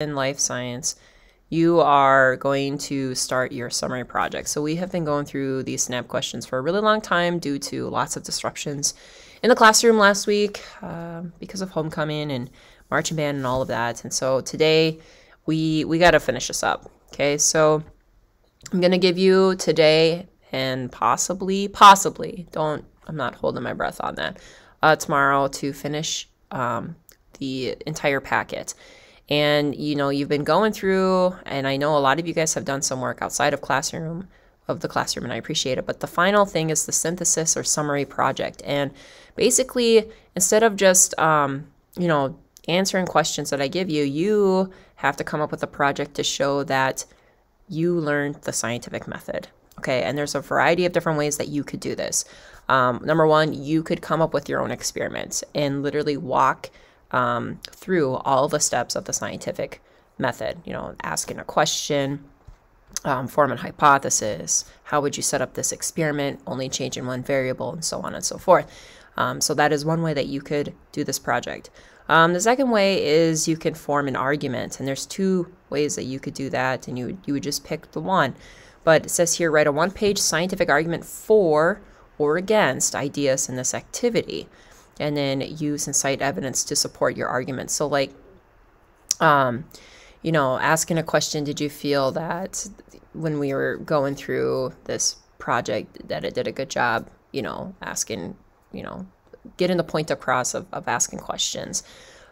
in life science, you are going to start your summary project. So we have been going through these SNAP questions for a really long time due to lots of disruptions in the classroom last week uh, because of homecoming and marching band and all of that. And so today we we got to finish this up. Okay, so I'm gonna give you today and possibly possibly don't I'm not holding my breath on that uh, tomorrow to finish um, the entire packet and you know you've been going through and i know a lot of you guys have done some work outside of classroom of the classroom and i appreciate it but the final thing is the synthesis or summary project. And basically instead of just um, you know answering questions that i give you you have to come up with a project to show that you learned the scientific method okay? And there's a variety of different ways that you could do this. Um, number one you could come up with your own experiments and literally walk um, through all the steps of the scientific method. You know, asking a question, um, form an hypothesis, how would you set up this experiment, only changing one variable, and so on and so forth. Um, so that is one way that you could do this project. Um, the second way is you can form an argument, and there's two ways that you could do that, and you you would just pick the one. But it says here, write a one-page scientific argument for or against ideas in this activity and then use and cite evidence to support your argument. So, like, um, you know, asking a question, did you feel that when we were going through this project that it did a good job, you know, asking, you know, getting the point across of, of asking questions.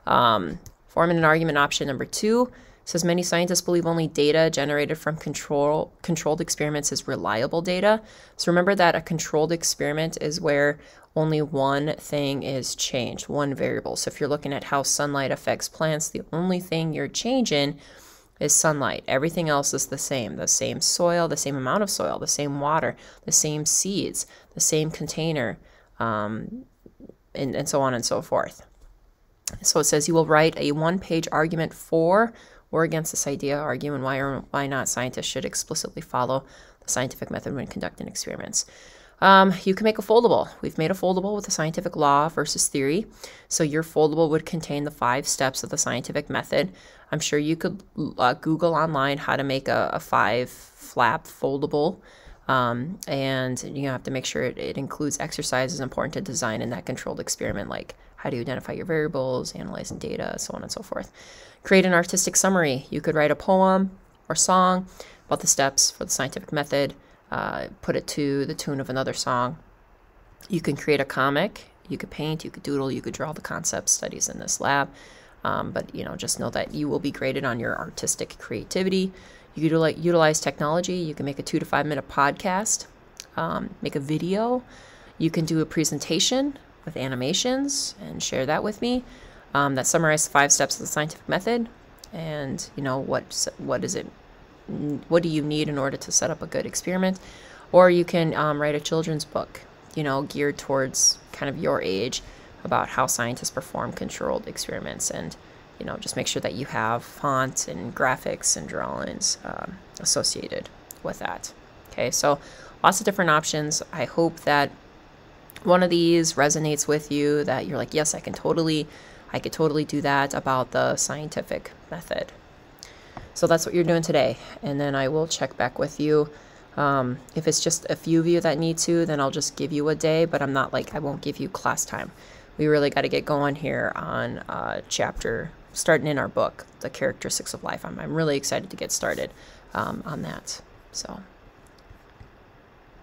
Um, forming an argument option number two says many scientists believe only data generated from control controlled experiments is reliable data. So remember that a controlled experiment is where only one thing is changed, one variable. So if you're looking at how sunlight affects plants, the only thing you're changing is sunlight. Everything else is the same. The same soil, the same amount of soil, the same water, the same seeds, the same container, um, and, and so on and so forth. So it says you will write a one-page argument for or against this idea, arguing why or why not scientists should explicitly follow the scientific method when conducting experiments. Um, you can make a foldable. We've made a foldable with the scientific law versus theory. So your foldable would contain the five steps of the scientific method. I'm sure you could uh, Google online how to make a, a five flap foldable. Um, and you have to make sure it, it includes exercises important to design in that controlled experiment, like how do you identify your variables, analyzing data, so on and so forth. Create an artistic summary. You could write a poem or song about the steps for the scientific method uh, put it to the tune of another song. You can create a comic, you could paint, you could doodle, you could draw the concept studies in this lab. Um, but you know, just know that you will be graded on your artistic creativity. You could utilize technology. You can make a two to five minute podcast, um, make a video. You can do a presentation with animations and share that with me. Um, that summarizes five steps of the scientific method, and you know what what is it what do you need in order to set up a good experiment or you can um, write a children's book you know geared towards kind of your age about how scientists perform controlled experiments and you know just make sure that you have font and graphics and drawings um, associated with that okay so lots of different options i hope that one of these resonates with you that you're like yes i can totally i could totally do that about the scientific method so that's what you're doing today. And then I will check back with you. Um, if it's just a few of you that need to, then I'll just give you a day, but I'm not like, I won't give you class time. We really got to get going here on uh, chapter, starting in our book, The Characteristics of Life. I'm, I'm really excited to get started um, on that. So.